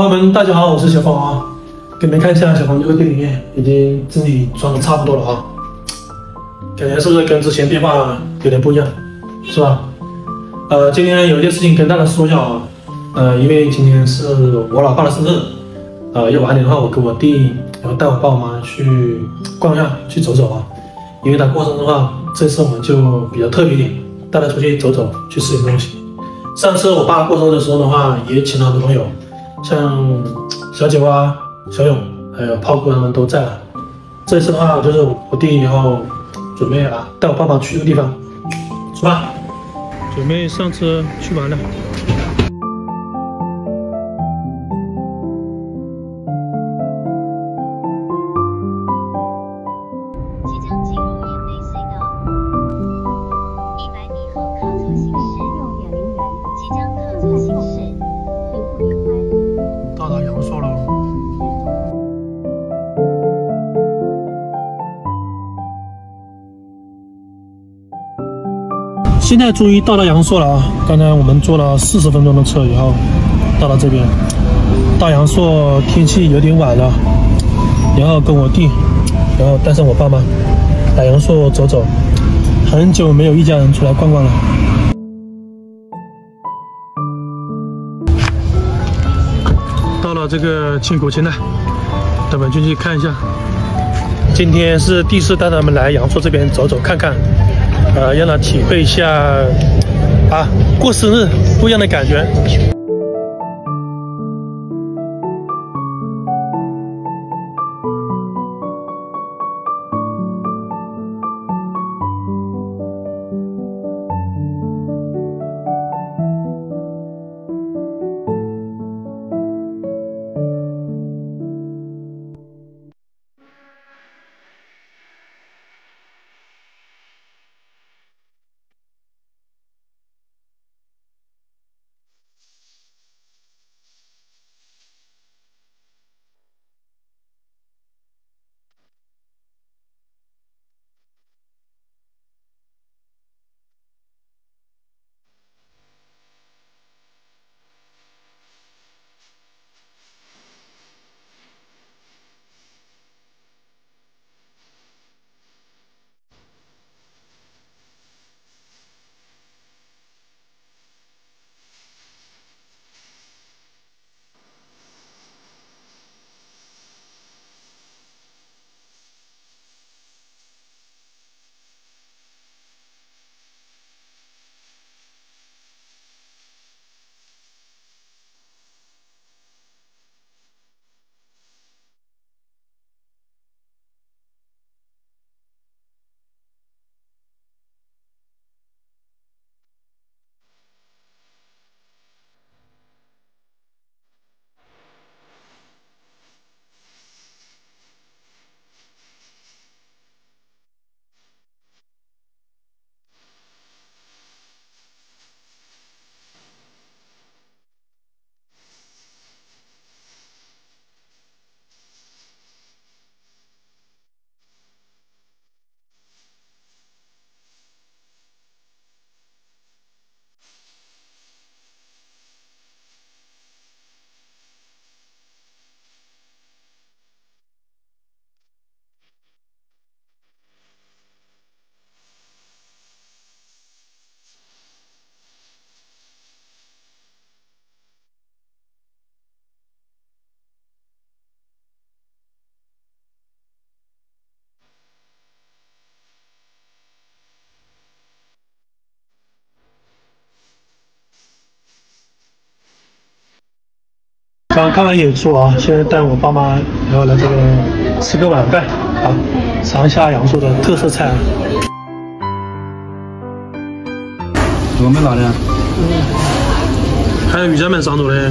朋友们，大家好，我是小芳啊，给你们看一下小芳这个店里面已经整理装的差不多了啊，感觉是不是跟之前变化有点不一样，是吧？呃，今天有一件事情跟大家说一下啊，呃，因为今天是我老爸的生日，呃，要晚点的话，我跟我弟然后带我爸我妈去逛一下，去走走啊，因为他过生日的话，这次我们就比较特别一点，带他出去走走，去吃点东西。上次我爸过生日的时候的话，也请了很多朋友。像小九啊、小勇，还有炮哥他们都在了。这次的话，就是我弟以后准备啊，带我爸爸去个地方，出发，准备上车去玩了。现在终于到了阳朔了啊！刚才我们坐了四十分钟的车以后，到了这边。到阳朔天气有点晚了，然后跟我弟，然后带上我爸妈来阳朔走走。很久没有一家人出来逛逛了。到了这个庆国庆了，咱们进去看一下。今天是第一次带他们来阳朔这边走走看看。呃，让他体会一下啊，过生日不一样的感觉。刚看完演出啊，现在带我爸妈然后来这个吃个晚饭啊，尝一下阳朔的特色菜。我们哪的？还有鱼夹面上头的。